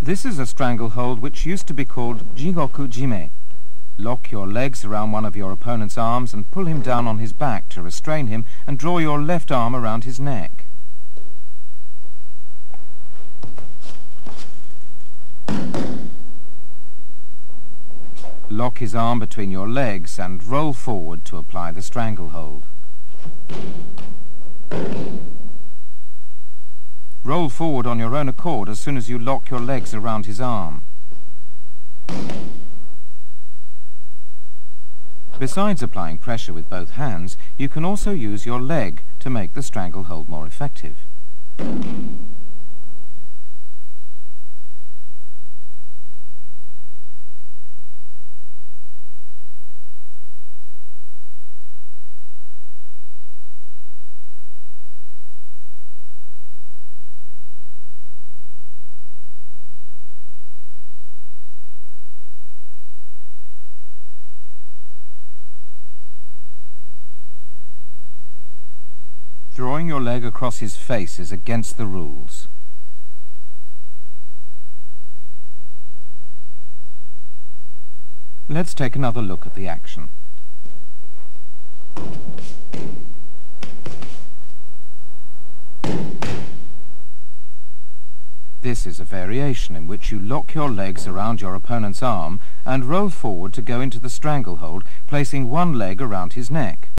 This is a stranglehold which used to be called jigoku jime. Lock your legs around one of your opponent's arms and pull him down on his back to restrain him and draw your left arm around his neck. Lock his arm between your legs and roll forward to apply the stranglehold. Roll forward on your own accord as soon as you lock your legs around his arm. Besides applying pressure with both hands, you can also use your leg to make the stranglehold more effective. Drawing your leg across his face is against the rules. Let's take another look at the action. This is a variation in which you lock your legs around your opponent's arm and roll forward to go into the stranglehold, placing one leg around his neck.